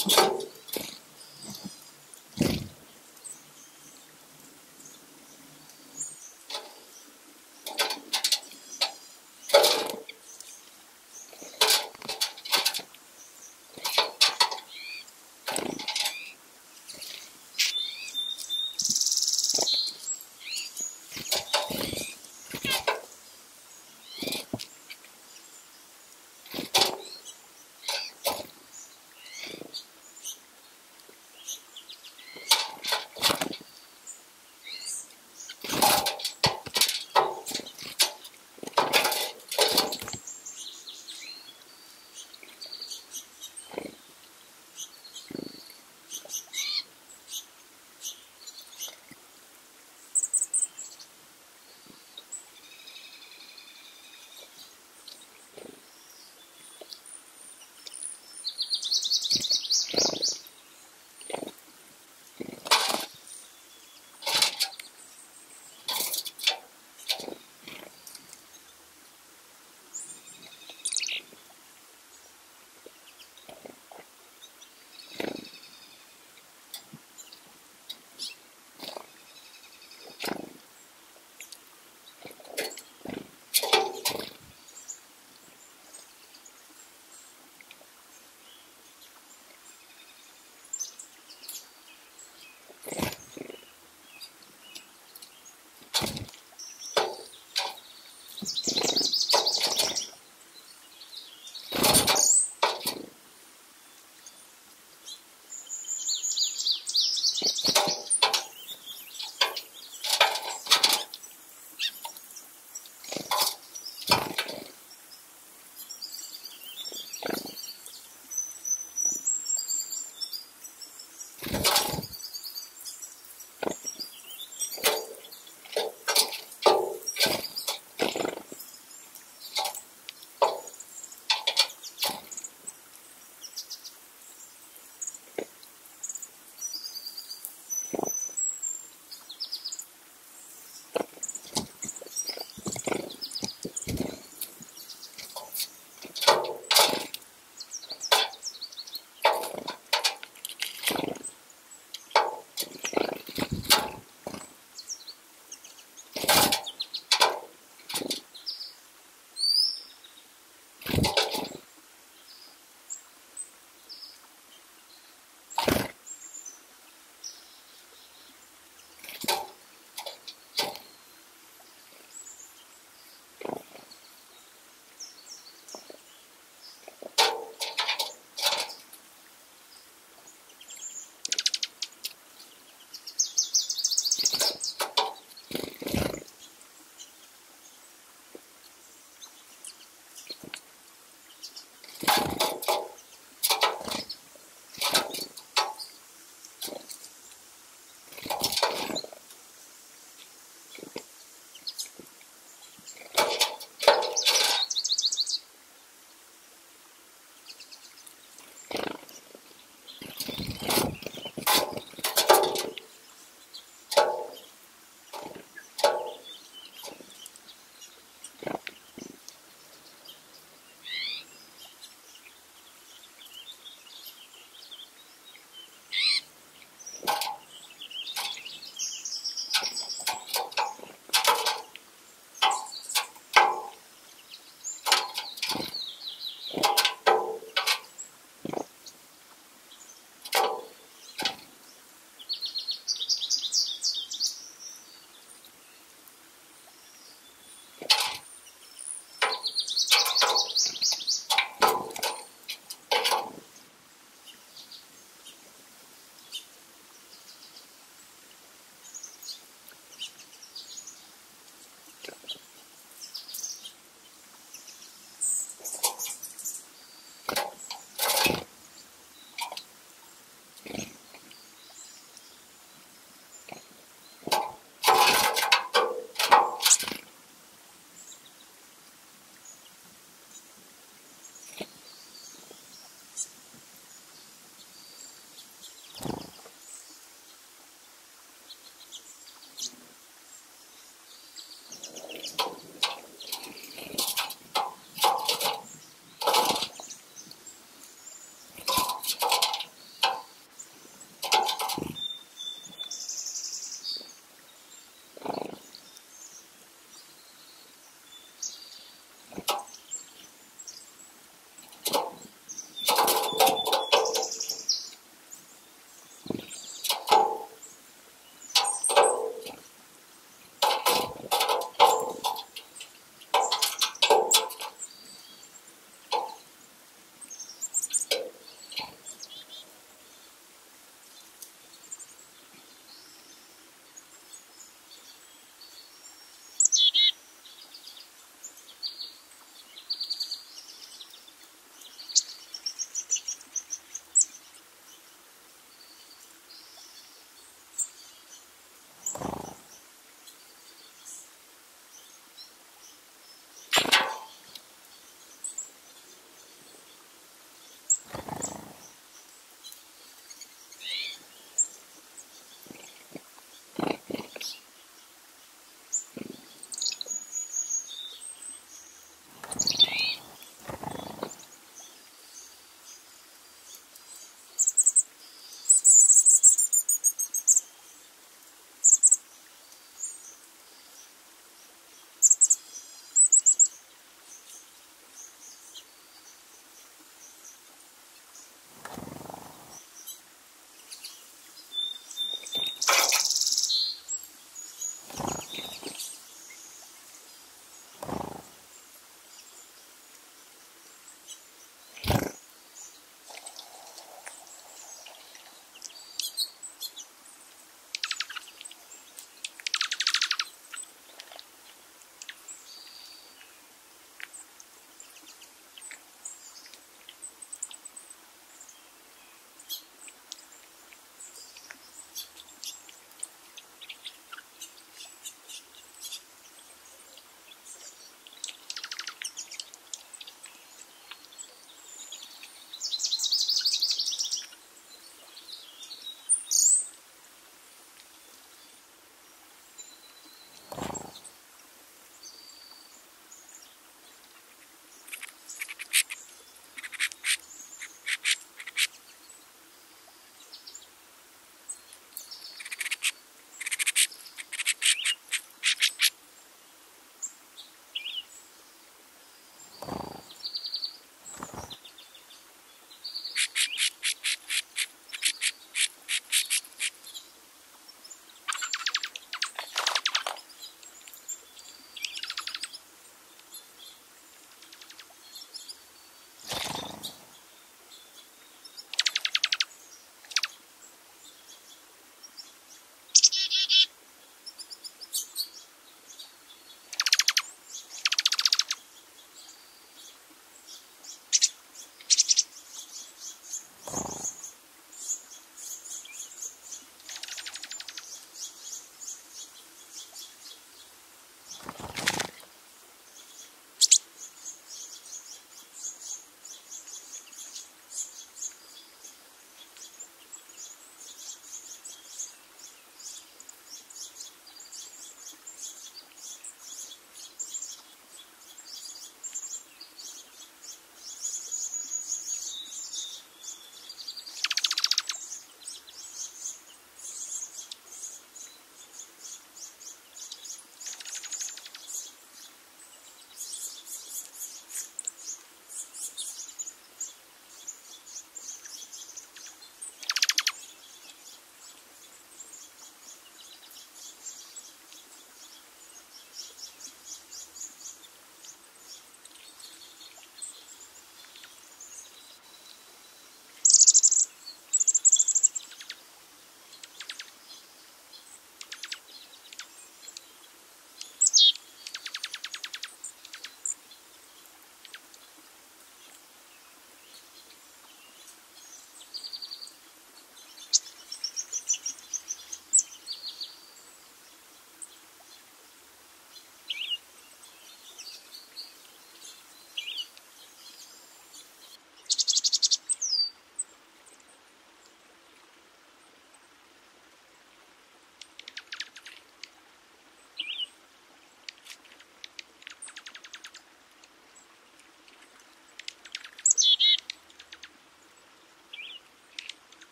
そうそう。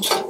진짜.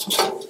そう。